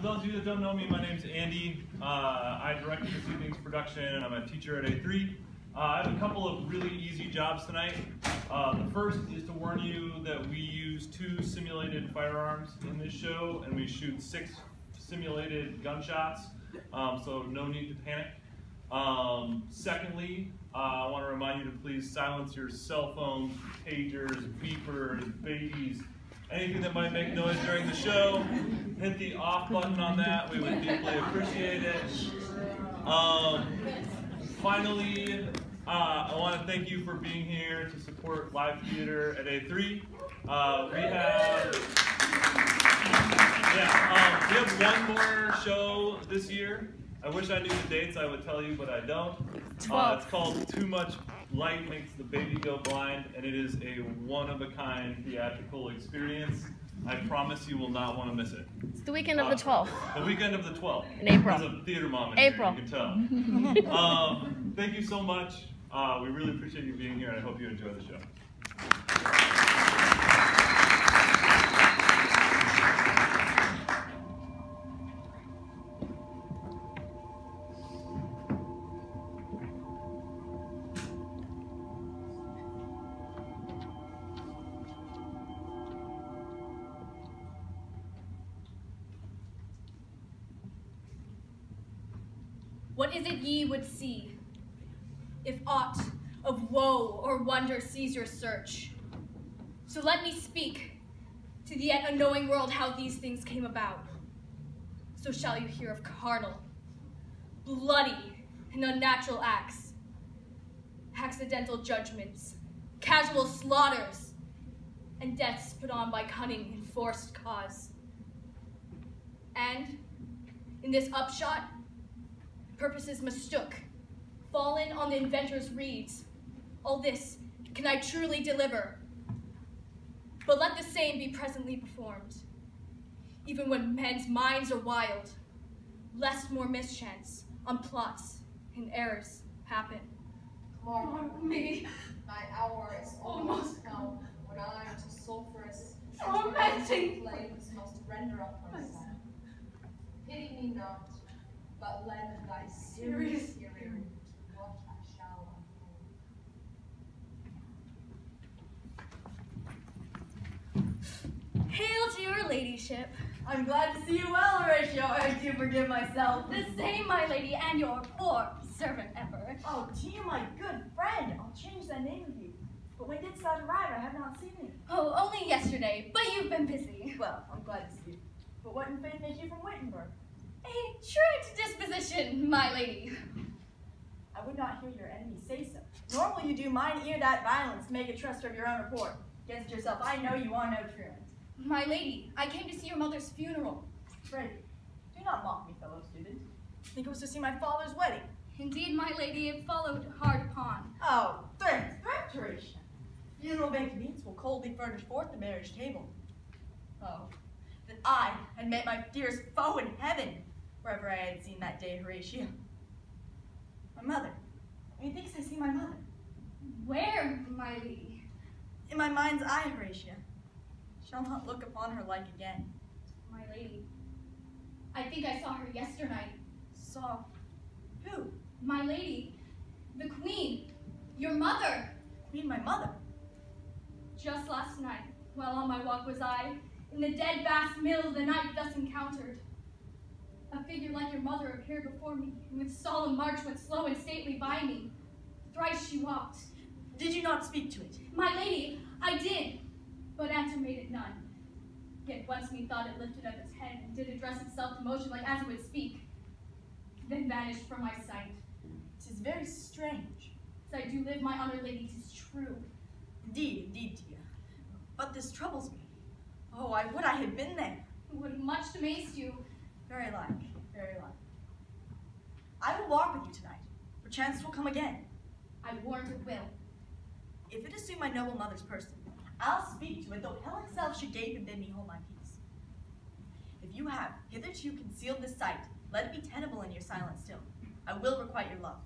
for those of you that don't know me, my name's Andy. Uh, I directed this evening's production, and I'm a teacher at A3. Uh, I have a couple of really easy jobs tonight. Uh, the first is to warn you that we use two simulated firearms in this show, and we shoot six simulated gunshots, um, so no need to panic. Um, secondly, uh, I want to remind you to please silence your cell phones, pagers, beepers, babies, anything that might make noise during the show. Hit the off button on that. We would deeply appreciate it. Um, finally, uh, I want to thank you for being here to support live theater at A3. Uh, we have, yeah, um, we have one more show this year. I wish I knew the dates, I would tell you, but I don't. Uh, it's called Too Much Light Makes the Baby Go Blind, and it is a one-of-a-kind theatrical experience. I promise you will not want to miss it. It's the weekend of the 12th. The weekend of the 12th. In April. As a theater mom April. Here, you can tell. um, thank you so much. Uh, we really appreciate you being here, and I hope you enjoy the show. What is it ye would see? If aught of woe or wonder sees your search. So let me speak to the yet unknowing world how these things came about. So shall you hear of carnal, bloody, and unnatural acts, accidental judgments, casual slaughters, and deaths put on by cunning and forced cause. And in this upshot, purposes mistook, fallen on the inventor's reeds. All this can I truly deliver. But let the same be presently performed, even when men's minds are wild, lest more mischance on plots and errors happen. Mark, Me, my hour is almost come when I to sulphurous Tormenting. flames must render up myself. Pity me not, but lend thy serious hearing to what I shall unfold. hail to your ladyship. I'm glad to see you well, Horatia. I do forgive myself. The same, my lady, and your poor servant ever. Oh, dear, my good friend. I'll change that name of you. But when didst thou arrive? I have not seen thee. Oh, only yesterday, but you've been busy. Well, I'm glad to see you. But what in faith makes you from Wittenberg? A truant my lady. I would not hear your enemies say so. Nor will you do mine ear that violence to make a trust of your own report. Against yourself, I know you are no truant. My lady, I came to see your mother's funeral. Pray, do not mock me, fellow student. I Think it was to see my father's wedding. Indeed, my lady, it followed hard upon. Oh, thrift, thrift, Horatia. Funeral baked meats will coldly furnish forth the marriage table. Oh, that I had met my dearest foe in heaven, wherever I had seen that day, Horatia. My mother. Methinks I see my mother. Where, my lady? In my mind's eye, Horatia. Shall not look upon her like again. My lady. I think I saw her yesternight. Saw who? My lady, the queen, your mother. Queen, my mother. Just last night, while on my walk was I, in the dead vast mill the night thus encountered. A figure like your mother appeared before me, and with solemn march went slow and stately by me. Thrice she walked. Did you not speak to it? My lady, I did, but answer made it none. Yet once methought it lifted up its head and did address itself to motion like as it would speak, then vanished from my sight. Tis very strange. As I do live, my honor lady, tis true. Indeed, indeed, dear. But this troubles me. Oh, I would I had been there. It would have much amazed you. Very like, very like. I will walk with you tonight. Perchance it will come again. I warrant it will. If it assume my noble mother's person, I'll speak to it, though hell itself should gape and bid me hold my peace. If you have hitherto concealed this sight, let it be tenable in your silence still. I will requite your love.